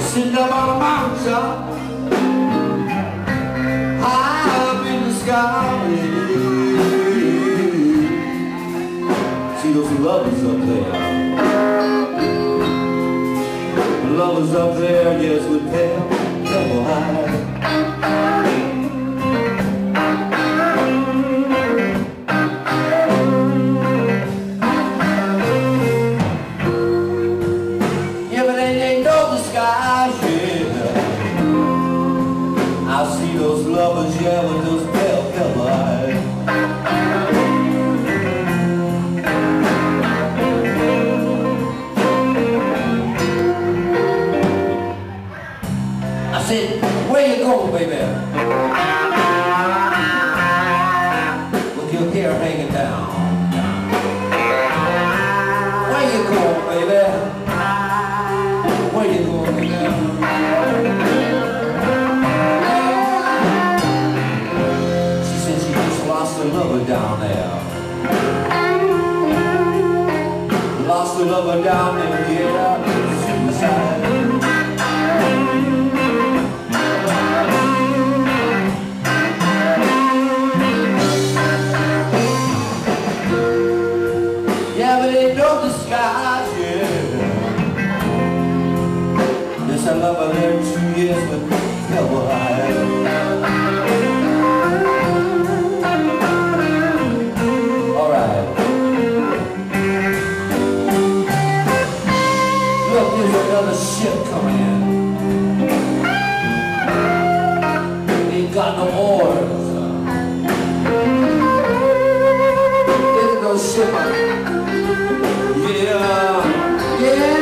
Sitting up on High up in the sky. See those lovers up there. Lovers up there, yes, with pale, pale eyes lover down there, yeah. Suicide. Yeah, but ain't no disguise, yeah. Yes, I love her there two years, but Look, there's another ship coming in. Ain't got no oars. There's no ship. Yeah, yeah,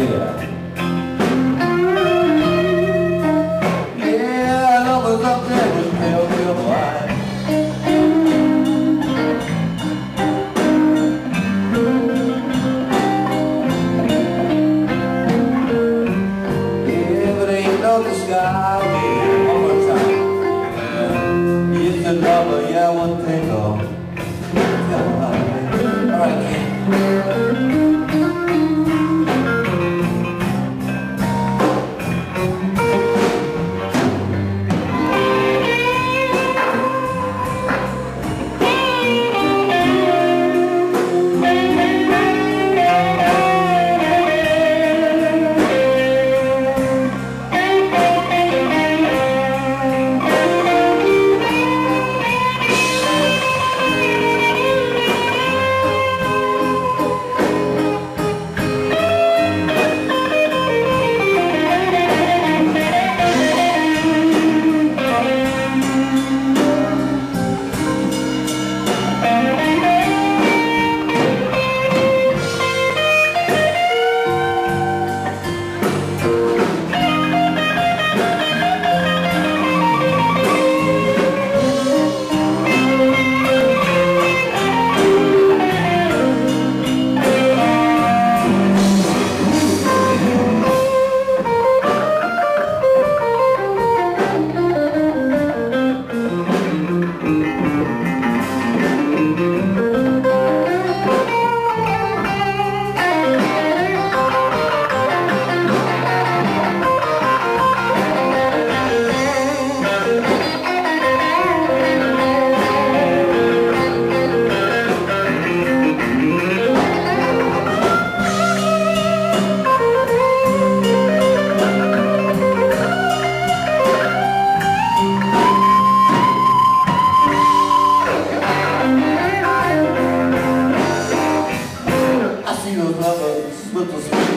yeah. Yeah, numbers. Yeah, but ain't no disguise. todos.